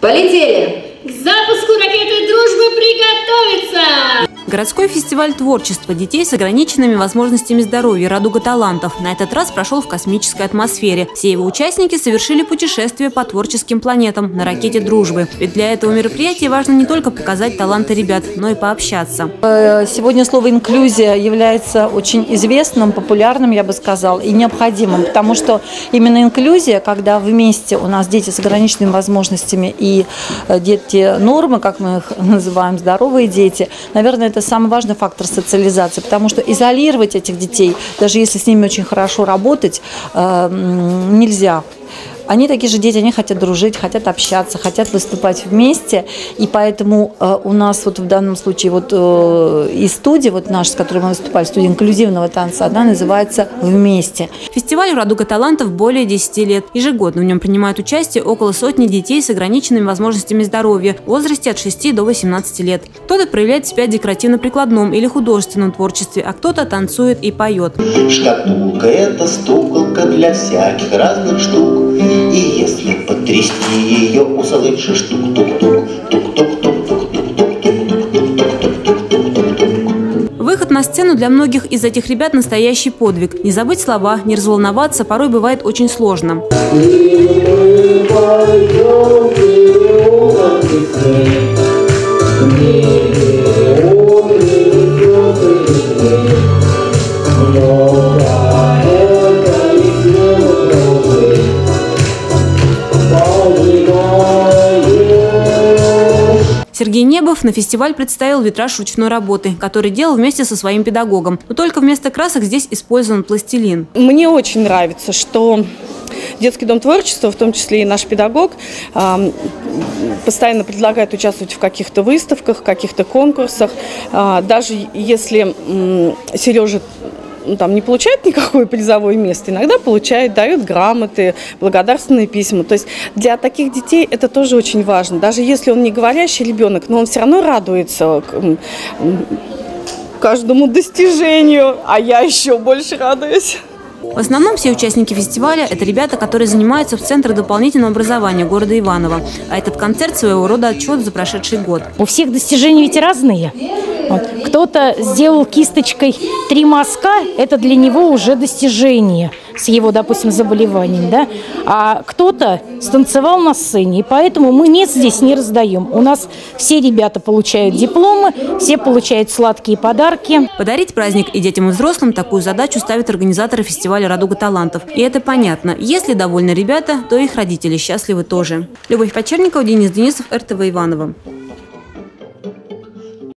Полетели! К запуску ракеты дружбы приготовиться! Городской фестиваль творчества детей с ограниченными возможностями здоровья «Радуга талантов» на этот раз прошел в космической атмосфере. Все его участники совершили путешествие по творческим планетам на ракете «Дружбы». Ведь для этого мероприятия важно не только показать таланты ребят, но и пообщаться. Э, сегодня слово «инклюзия» является очень известным, популярным, я бы сказал, и необходимым, потому что именно инклюзия, когда вместе у нас дети с ограниченными возможностями и э, дети нормы, как мы их называем, здоровые дети, наверное, это это самый важный фактор социализации, потому что изолировать этих детей, даже если с ними очень хорошо работать, э, нельзя. Они такие же дети, они хотят дружить, хотят общаться, хотят выступать вместе. И поэтому э, у нас вот в данном случае вот э, и студия, вот наша, с которой мы выступали, студия инклюзивного танца, она называется «Вместе». Фестиваль «Радуга талантов» более 10 лет. Ежегодно в нем принимают участие около сотни детей с ограниченными возможностями здоровья в возрасте от 6 до 18 лет. Кто-то проявляет себя в декоративно-прикладном или художественном творчестве, а кто-то танцует и поет. Шкатулка – это стуколка для всяких разных штук. И если потрясти ее, услышишь тук-тук-тук, Выход на сцену для многих из этих ребят настоящий подвиг. Не забыть слова, не разволноваться порой бывает очень сложно. Сергей Небов на фестиваль представил витраж ручной работы, который делал вместе со своим педагогом. Но только вместо красок здесь использован пластилин. Мне очень нравится, что Детский дом творчества, в том числе и наш педагог, постоянно предлагает участвовать в каких-то выставках, каких-то конкурсах. А, даже если Сережа ну, там не получает никакое призовое место, иногда получает, дает грамоты, благодарственные письма. То есть для таких детей это тоже очень важно. Даже если он не говорящий ребенок, но он все равно радуется каждому достижению, а я еще больше радуюсь. В основном все участники фестиваля – это ребята, которые занимаются в Центре дополнительного образования города Иваново. А этот концерт своего рода отчет за прошедший год. У всех достижения ведь разные. Вот. Кто-то сделал кисточкой три мазка, это для него уже достижение с его, допустим, заболеванием, да, а кто-то станцевал на сцене, и поэтому мы мест здесь не раздаем. У нас все ребята получают дипломы, все получают сладкие подарки. Подарить праздник и детям, и взрослым такую задачу ставят организаторы фестиваля «Радуга талантов». И это понятно. Если довольны ребята, то их родители счастливы тоже. Любовь Почерникова, Денис Денисов, РТВ Иваново.